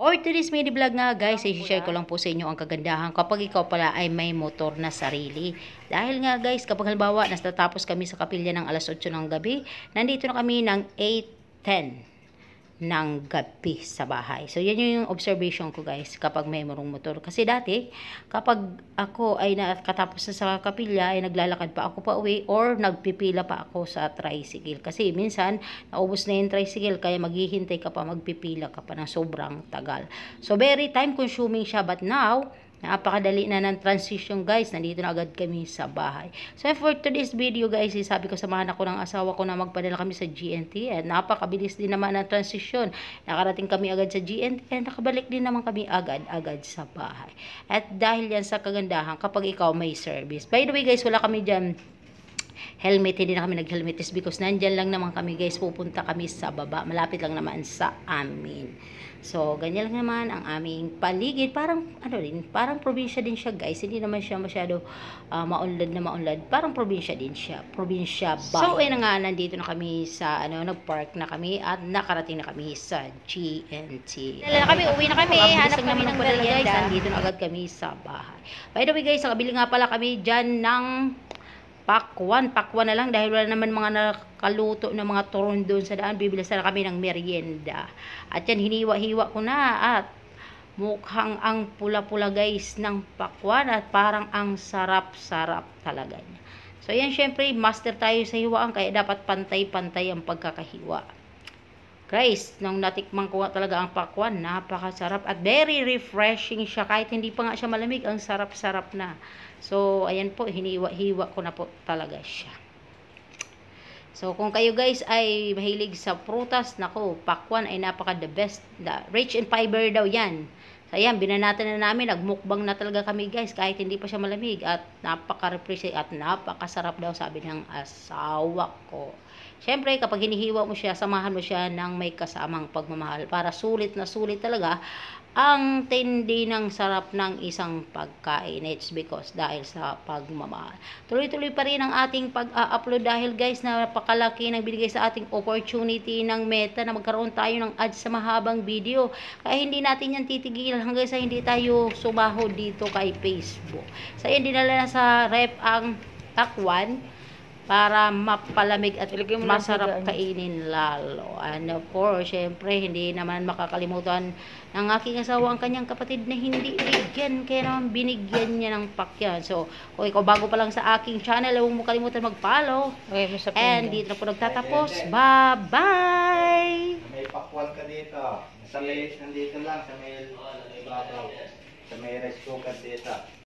Or today's mini vlog nga guys, i-share ko lang po sa inyo ang kagandahan kapag ikaw pala ay may motor na sarili. Dahil nga guys, kapag halimbawa natatapos kami sa kapilya ng alas 8 ng gabi, nandito na kami ng 8.10 ng gabi sa bahay. So, yan yung observation ko guys kapag may marong motor. Kasi dati, kapag ako ay nakatapos na sa kapilya, ay naglalakad pa ako pa uwi or nagpipila pa ako sa tricycle. Kasi minsan, naubos na yung tricycle kaya maghihintay ka pa, magpipila ka pa ng sobrang tagal. So, very time consuming siya. But now, Napakadali na ng transition guys. Nandito na agad kami sa bahay. So for today's video guys, eh, sabi ko samahan ako ng asawa ko na magpadala kami sa GNT. At napakabilis din naman ang transition. Nakarating kami agad sa GNT at nakabalik din naman kami agad-agad sa bahay. At dahil yan sa kagandahan kapag ikaw may service. By the way guys, wala kami dyan helmet, hindi na kami nag-helmet is because nandyan lang naman kami guys, pupunta kami sa baba, malapit lang naman sa amin. So, ganyan lang naman ang aming paligid. Parang, ano rin, parang probinsya din siya, guys. Hindi naman siya masyado uh, maunlad na maunlad. Parang probinsya din siya. Probinsya ba? So, ayun nga, nandito na kami sa, ano, nag-park na kami at nakarating na kami sa GNT. Dala na kami, uwi na kami. Hanap kami ng merienda. Guys, nandito na agad kami sa bahay. By the way, guys, nakabili nga pala kami dyan ng pakwan. Pakwan na lang dahil wala naman mga nakaluto na mga turon doon sa daan. Bibili sana kami ng merienda. At yan, hiniwa-hiwa ko na at mukhang ang pula-pula guys ng pakwan at parang ang sarap-sarap talaga niya. So yan, syempre, master tayo sa hiwaan kaya dapat pantay-pantay ang pagkakahiwa. Guys, nung natikman ko talaga ang pakwan, napakasarap at very refreshing siya. Kahit hindi pa nga siya malamig, ang sarap-sarap na. So, ayan po, hiniwa-hiwa ko na po talaga siya. So, kung kayo guys ay mahilig sa prutas, nako, pakwan ay napaka the best. The, rich in fiber daw yan. Ayan, binanatan na namin, nagmukbang na talaga kami guys, kahit hindi pa siya malamig. At napaka-refreshing at napakasarap daw sabi ng asawa ko. Siyempre, kapag hinihiwa mo siya, samahan mo siya ng may kasamang pagmamahal para sulit na sulit talaga ang tindi ng sarap ng isang pagkain. It's because dahil sa pagmamahal. Tuloy-tuloy pa rin ang ating pag-upload dahil guys, napakalaki ng binigay sa ating opportunity ng meta na magkaroon tayo ng ads sa mahabang video. Kaya hindi natin yan titigil hanggang sa hindi tayo sumaho dito kay Facebook. Sa so, yan, dinala na sa rep ang takwan para mapalamig at masarap kainin lalo. And of course, syempre, hindi naman makakalimutan ng aking asawa ang kanyang kapatid na hindi bigyan. Kaya naman binigyan niya ng pakyan. So, kung ikaw bago pa lang sa aking channel, huwag mo kalimutan mag-follow. Okay, And dito na po nagtatapos. Bye-bye! May pakwan ka dito. Sa may, nandito lang, sa may, sa may rice cooker dito.